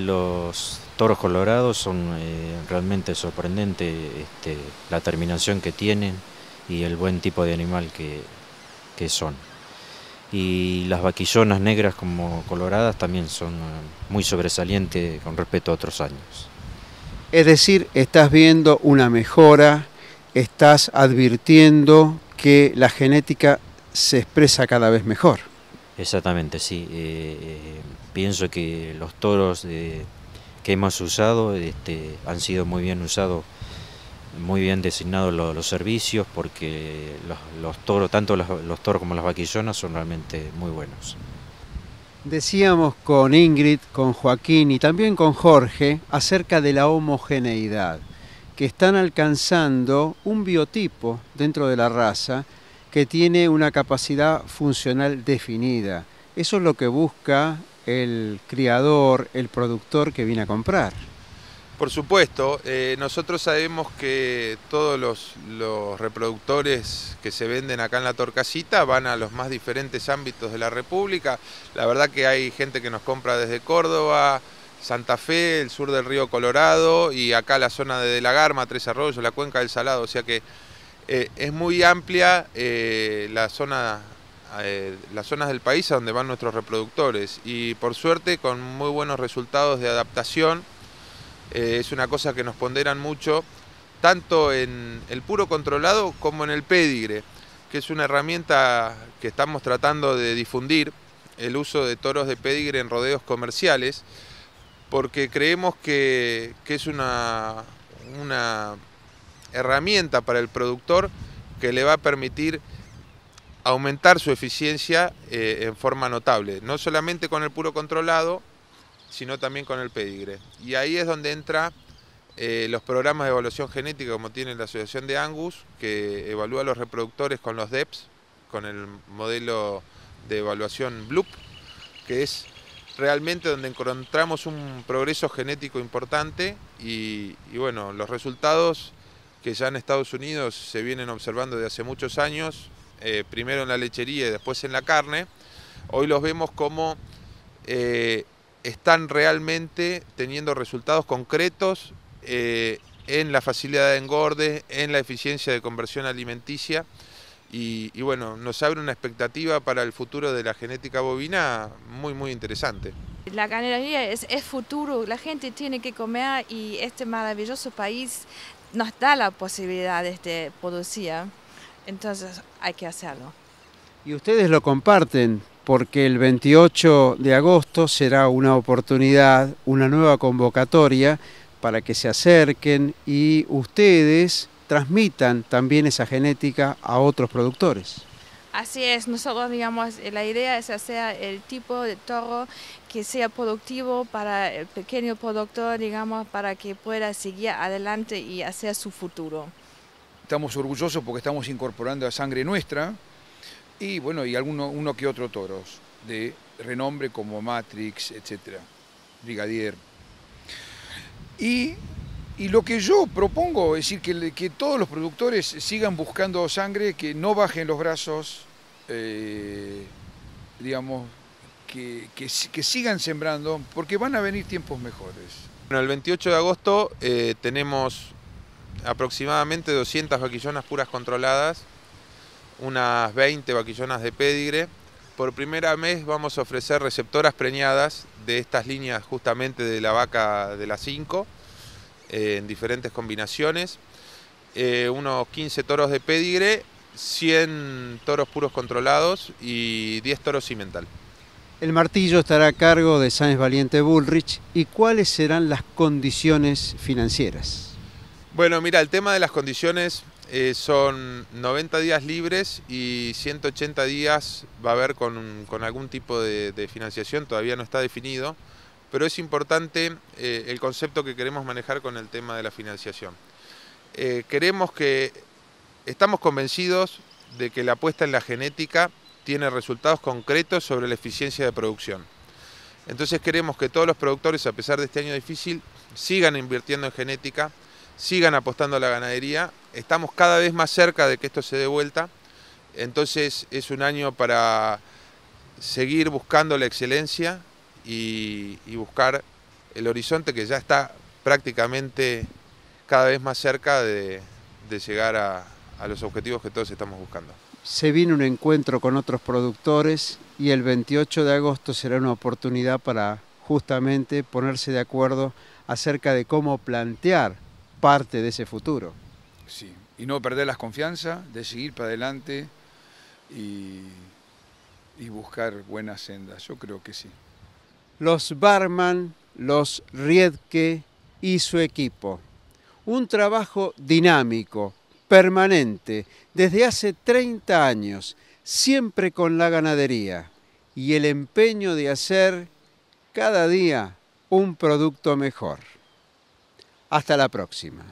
los toros colorados son eh, realmente sorprendentes este, la terminación que tienen y el buen tipo de animal que, que son. Y las vaquillonas negras como coloradas también son eh, muy sobresalientes con respecto a otros años. Es decir, estás viendo una mejora, estás advirtiendo que la genética se expresa cada vez mejor. Exactamente, sí. Eh, eh, pienso que los toros que hemos usado este, han sido muy bien usados, muy bien designados los, servicios, porque los, toros, tanto los, los toros como las vaquillonas, son realmente muy buenos. Decíamos con Ingrid, con Joaquín y también con Jorge acerca de la homogeneidad, que están alcanzando un biotipo dentro de la raza que tiene una capacidad funcional definida. Eso es lo que busca el criador, el productor que viene a comprar. Por supuesto, eh, nosotros sabemos que todos los, reproductores que se venden acá en la Torcasita van a los más diferentes ámbitos de la República. La verdad que hay gente que nos compra desde Córdoba, Santa Fe, el sur del río Colorado y acá la zona de, de la Garma, Tres Arroyos, la cuenca del Salado. O sea que eh, es muy amplia eh, la zona, las zonas del país a donde van nuestros reproductores. Y por suerte con muy buenos resultados de adaptación eh, es una cosa que nos ponderan mucho, tanto en el puro controlado como en el pedigre, que es una herramienta que estamos tratando de difundir, el uso de toros de pedigre en rodeos comerciales, porque creemos que, es una, una herramienta para el productor que le va a permitir aumentar su eficiencia eh, en forma notable, no solamente con el puro controlado, sino también con el pedigre. Y ahí es donde entra eh, los programas de evaluación genética como tiene la Asociación de Angus, que evalúa a los reproductores con los DEPS, con el modelo de evaluación BLUP, que es realmente donde encontramos un progreso genético importante y, bueno, los resultados que ya en Estados Unidos se vienen observando desde hace muchos años, eh, primero en la lechería y después en la carne, hoy los vemos como eh, están realmente teniendo resultados concretos eh, en la facilidad de engorde, en la eficiencia de conversión alimenticia y, bueno, nos abre una expectativa para el futuro de la genética bovina muy muy interesante. La ganadería es, es futuro, la gente tiene que comer y este maravilloso país nos da la posibilidad de producir, entonces hay que hacerlo. Y ustedes lo comparten, porque el 28 de agosto será una oportunidad, una nueva convocatoria para que se acerquen y ustedes transmitan también esa genética a otros productores. Así es, nosotros digamos, la idea es hacer el tipo de toro que sea productivo para el pequeño productor, digamos, para que pueda seguir adelante y hacer su futuro. Estamos orgullosos porque estamos incorporando a sangre nuestra, y bueno, y alguno uno que otro toros de renombre como Matrix, etcétera, Brigadier. Y, lo que yo propongo es decir que, que, todos los productores sigan buscando sangre, que no bajen los brazos, eh, digamos, que, que, sigan sembrando, porque van a venir tiempos mejores. Bueno, el 28 de agosto eh, tenemos aproximadamente 200 vaquillonas puras controladas unas 20 vaquillonas de pedigre. Por primera vez vamos a ofrecer receptoras preñadas de estas líneas justamente de la vaca de las 5 eh, en diferentes combinaciones. Eh, unos 15 toros de pedigre, 100 toros puros controlados y 10 toros cimental. El martillo estará a cargo de Sáenz Valiente Bullrich y cuáles serán las condiciones financieras. Bueno, mira, el tema de las condiciones eh, son 90 días libres y 180 días va a haber con, algún tipo de, financiación, todavía no está definido, pero es importante eh, el concepto que queremos manejar con el tema de la financiación. Eh, queremos que, estamos convencidos de que la apuesta en la genética tiene resultados concretos sobre la eficiencia de producción. Entonces queremos que todos los productores, a pesar de este año difícil, sigan invirtiendo en genética, sigan apostando a la ganadería. Estamos cada vez más cerca de que esto se dé vuelta. Entonces es un año para seguir buscando la excelencia y, buscar el horizonte que ya está prácticamente cada vez más cerca de, llegar a, a los objetivos que todos estamos buscando. Se viene un encuentro con otros productores y el 28 de agosto será una oportunidad para justamente ponerse de acuerdo acerca de cómo plantear parte de ese futuro. Sí, y no perder la confianza, de seguir para adelante y, y buscar buenas sendas, yo creo que sí. Los Barman, los Riedke y su equipo. Un trabajo dinámico, permanente, desde hace 30 años, siempre con la ganadería y el empeño de hacer cada día un producto mejor. Hasta la próxima.